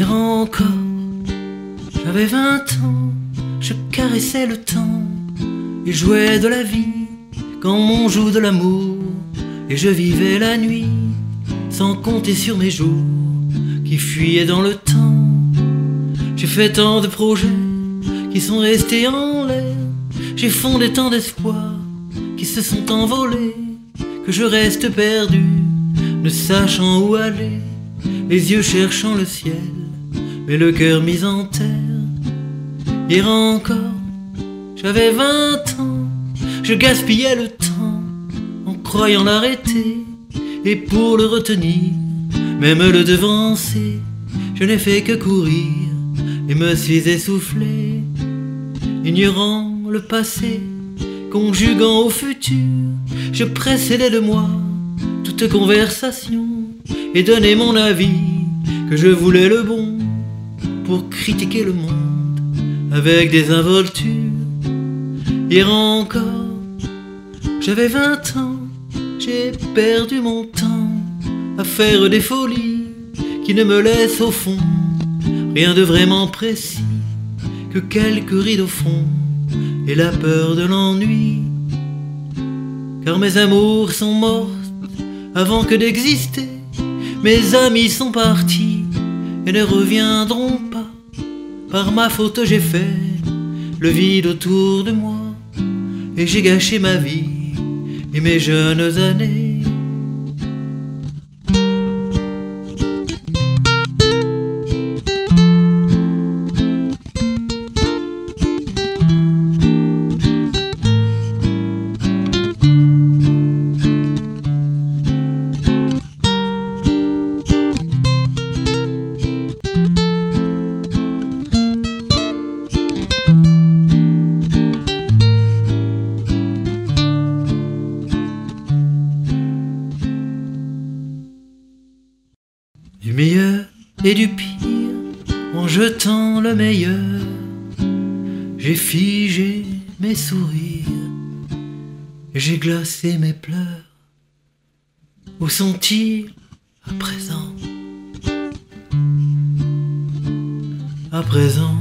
Encore, j'avais vingt ans, je caressais le temps et jouais de la vie quand on joue de l'amour. Et je vivais la nuit sans compter sur mes jours qui fuyaient dans le temps. J'ai fait tant de projets qui sont restés en l'air. J'ai fondé tant d'espoirs qui se sont envolés que je reste perdu, ne sachant où aller, les yeux cherchant le ciel, mais le cœur mis en terre. Hier encore, j'avais vingt ans, je gaspillais le temps en croyant l'arrêter, et pour le retenir, même le devancer, je n'ai fait que courir et me suis essoufflé, ignorant le passé, conjuguant au futur, je précédais de moi toute conversation et donnais mon avis que je voulais le bon pour critiquer le monde avec des involtures. Hier encore, j'avais vingt ans, j'ai perdu mon temps à faire des folies qui ne me laissent au fond rien de vraiment précis que quelques rides au fond et la peur de l'ennui. Car mes amours sont mortes avant que d'exister, mes amis sont partis et ne reviendront pas. Par ma faute j'ai fait le vide autour de moi et j'ai gâché ma vie et mes jeunes années. Meilleur et du pire, en jetant le meilleur, j'ai figé mes sourires, j'ai glacé mes pleurs. Où sont-ils à présent? À présent,